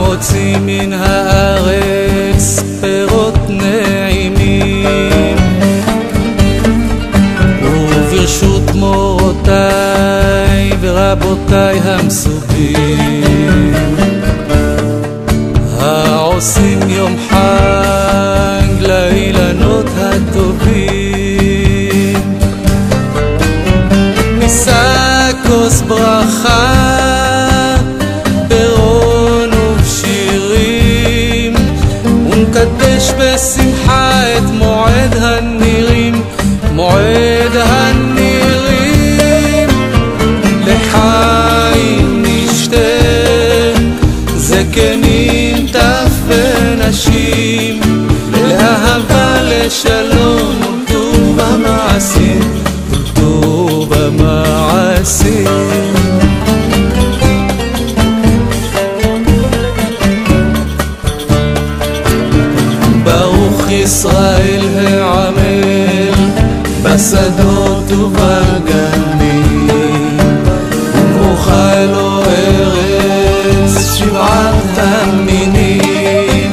מוציא מן הארץ פירות נעימים. וברשות מורותיי ורבותיי המסובים העושים יום חג לאילנות הטובים. נישא כוס ברכה זקנים טף ונשים לאהבה לשלום וטוב המעשים וטוב המעשים ברוך ישראל העמל בשדות ובגנים וברוכה לו شبعتها منين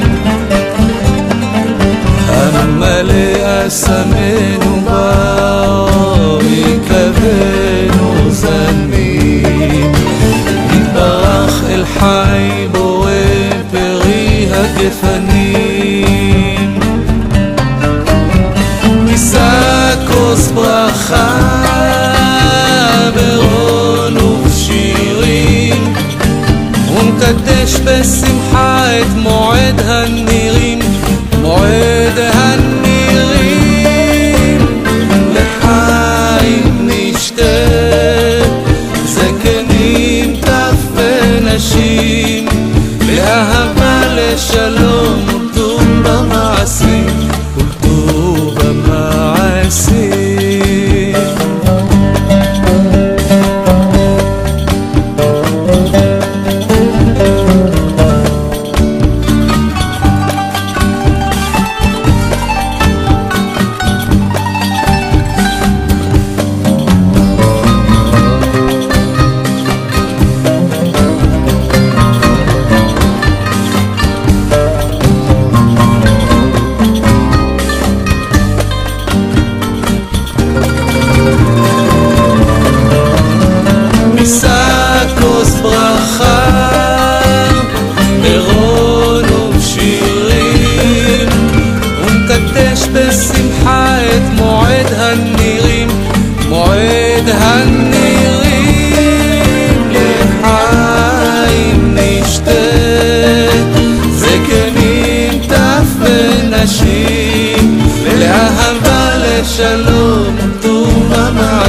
هم لقى سمين وباوي كبين وزنين يتبخ الحي وبغيها كفنين مساكوس برخان ונקדש בשמחה את מועד הנירים מועד הנירים. לחיים נשתה זקנים טף ונשים לאהבה לשלום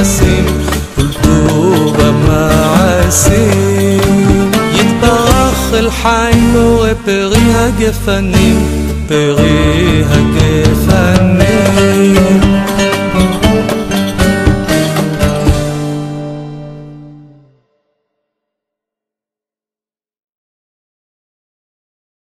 המעשים ולטוב המעשים יתברך אל חי בורא פרי הגפנים פרי הגפנים